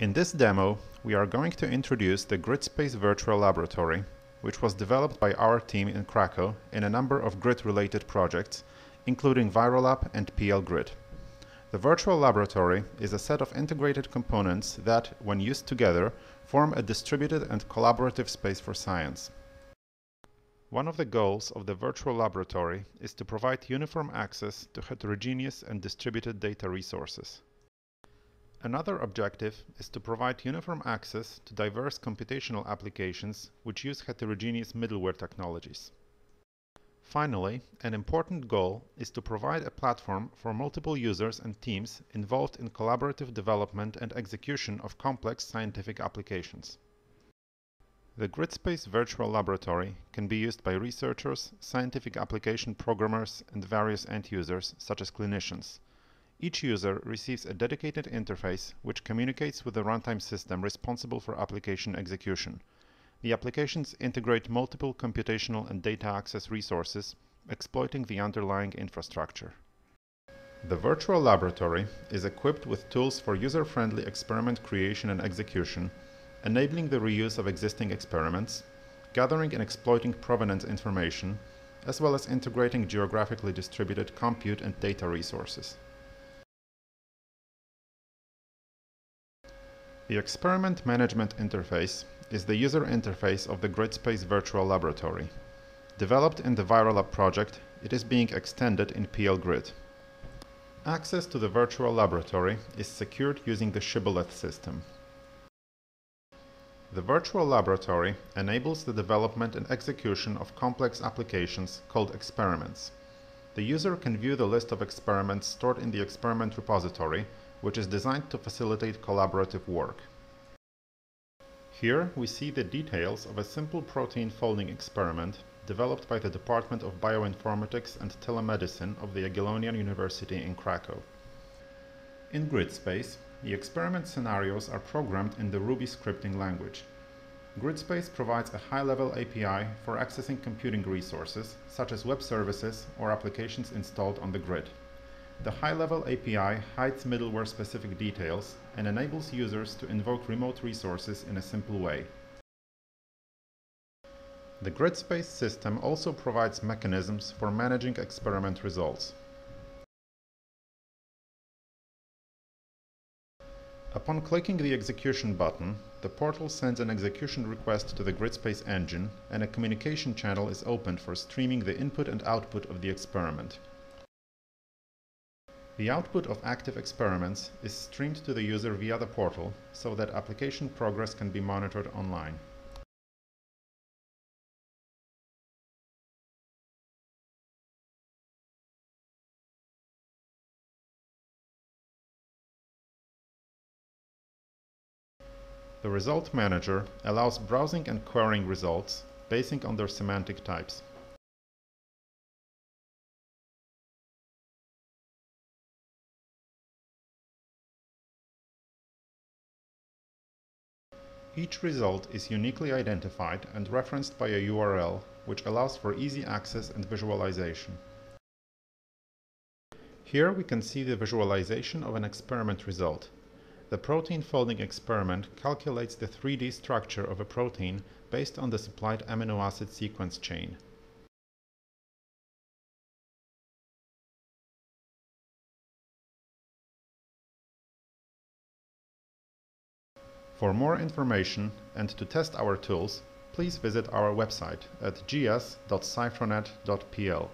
In this demo, we are going to introduce the GridSpace Virtual Laboratory, which was developed by our team in Krakow in a number of grid-related projects, including ViroLab and PL-Grid. The virtual laboratory is a set of integrated components that, when used together, form a distributed and collaborative space for science. One of the goals of the virtual laboratory is to provide uniform access to heterogeneous and distributed data resources. Another objective is to provide uniform access to diverse computational applications which use heterogeneous middleware technologies. Finally, an important goal is to provide a platform for multiple users and teams involved in collaborative development and execution of complex scientific applications. The GridSpace Virtual Laboratory can be used by researchers, scientific application programmers, and various end users, such as clinicians. Each user receives a dedicated interface which communicates with the runtime system responsible for application execution. The applications integrate multiple computational and data access resources, exploiting the underlying infrastructure. The virtual laboratory is equipped with tools for user-friendly experiment creation and execution, enabling the reuse of existing experiments, gathering and exploiting provenance information, as well as integrating geographically distributed compute and data resources. The Experiment Management Interface is the user interface of the GridSpace Virtual Laboratory. Developed in the ViroLab project, it is being extended in PL-Grid. Access to the virtual laboratory is secured using the Shibboleth system. The virtual laboratory enables the development and execution of complex applications called experiments. The user can view the list of experiments stored in the experiment repository, which is designed to facilitate collaborative work. Here we see the details of a simple protein folding experiment developed by the Department of Bioinformatics and Telemedicine of the Jagiellonian University in Krakow. In GridSpace, the experiment scenarios are programmed in the Ruby scripting language. GridSpace provides a high-level API for accessing computing resources, such as web services or applications installed on the grid. The high-level API hides middleware-specific details and enables users to invoke remote resources in a simple way. The GridSpace system also provides mechanisms for managing experiment results. Upon clicking the execution button, the portal sends an execution request to the GridSpace engine and a communication channel is opened for streaming the input and output of the experiment. The output of active experiments is streamed to the user via the portal so that application progress can be monitored online. The Result Manager allows browsing and querying results basing on their semantic types. Each result is uniquely identified and referenced by a URL, which allows for easy access and visualization. Here we can see the visualization of an experiment result. The protein folding experiment calculates the 3D structure of a protein based on the supplied amino acid sequence chain. For more information and to test our tools, please visit our website at gs.cyfronet.pl.